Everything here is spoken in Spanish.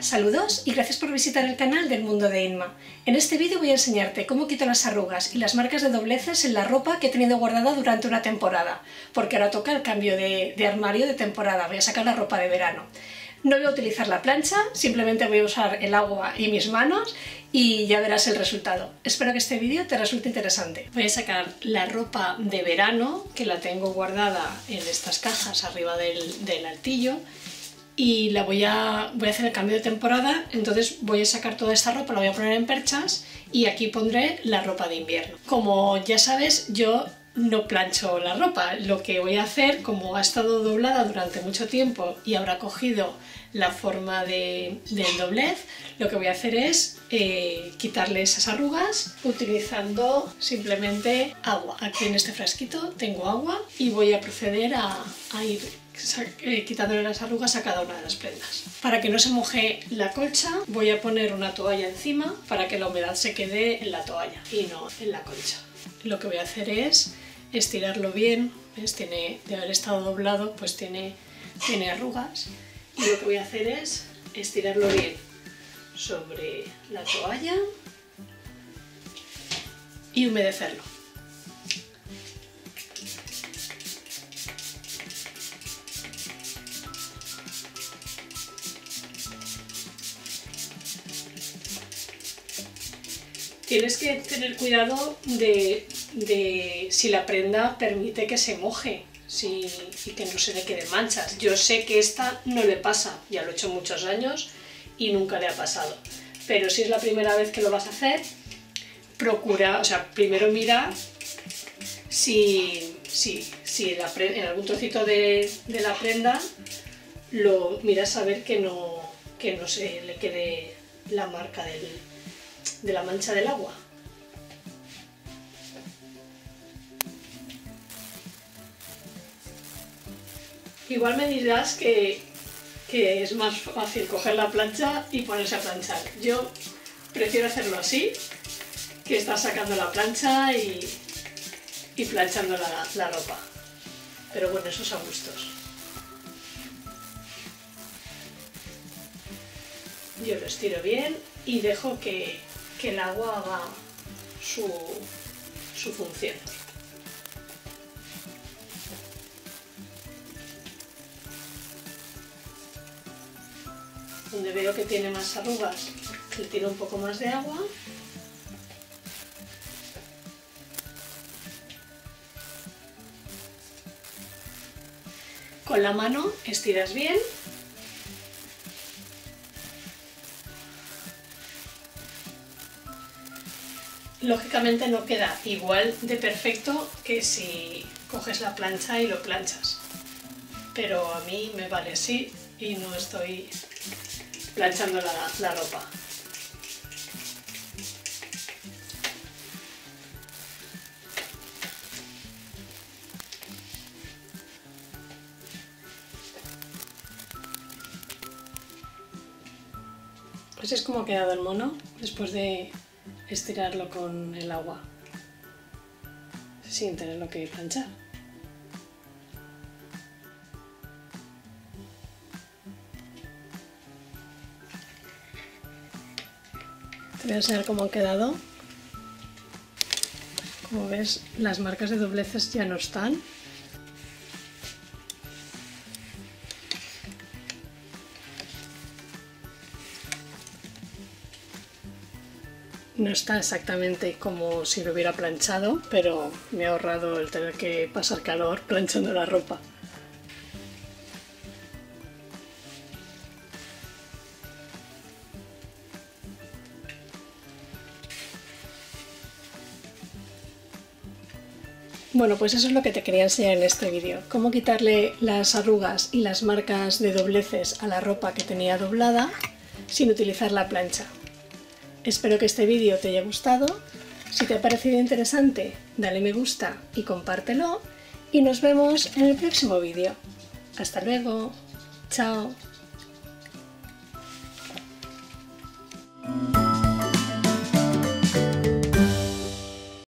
Saludos y gracias por visitar el canal del mundo de Inma. En este vídeo voy a enseñarte cómo quito las arrugas y las marcas de dobleces en la ropa que he tenido guardada durante una temporada, porque ahora toca el cambio de, de armario de temporada, voy a sacar la ropa de verano. No voy a utilizar la plancha, simplemente voy a usar el agua y mis manos y ya verás el resultado. Espero que este vídeo te resulte interesante. Voy a sacar la ropa de verano, que la tengo guardada en estas cajas arriba del, del altillo, y la voy a, voy a hacer el cambio de temporada, entonces voy a sacar toda esta ropa, la voy a poner en perchas y aquí pondré la ropa de invierno. Como ya sabes, yo no plancho la ropa, lo que voy a hacer, como ha estado doblada durante mucho tiempo y habrá cogido la forma de, del doblez, lo que voy a hacer es eh, quitarle esas arrugas utilizando simplemente agua. Aquí en este frasquito tengo agua y voy a proceder a, a ir quitándole las arrugas a cada una de las prendas. Para que no se moje la colcha voy a poner una toalla encima para que la humedad se quede en la toalla y no en la colcha. Lo que voy a hacer es estirarlo bien, ¿ves? Tiene, de haber estado doblado pues tiene, tiene arrugas y lo que voy a hacer es estirarlo bien sobre la toalla y humedecerlo. Tienes que tener cuidado de, si la prenda permite que se moje y que no se le queden manchas. Yo sé que esta no le pasa, ya lo he hecho muchos años y nunca le ha pasado. Pero si es la primera vez que lo vas a hacer, procura, o sea, primero mira si, si, si en algún trocito de, la prenda lo miras a ver que no, que no se le quede la marca del, de la mancha del agua. Igual me dirás que, es más fácil coger la plancha y ponerse a planchar. Yo prefiero hacerlo así, que estar sacando la plancha y, y planchando la, la ropa. Pero bueno, eso es a gustos. Yo lo estiro bien y dejo que, que el agua haga su, su función. Donde veo que tiene más arrugas, le tiro un poco más de agua. Con la mano estiras bien lógicamente no queda igual de perfecto que si coges la plancha y lo planchas. Pero a mí me vale así y no estoy planchando la, ropa. Pues es como ha quedado el mono después de estirarlo con el agua sin tenerlo que planchar. Te voy a enseñar cómo han quedado. Como ves, las marcas de dobleces ya no están. No está exactamente como si lo hubiera planchado, pero me ha ahorrado el tener que pasar calor planchando la ropa. Bueno, pues eso es lo que te quería enseñar en este vídeo. Cómo quitarle las arrugas y las marcas de dobleces a la ropa que tenía doblada sin utilizar la plancha. Espero que este vídeo te haya gustado. Si te ha parecido interesante, dale me gusta y compártelo. Y nos vemos en el próximo vídeo. Hasta luego. Chao.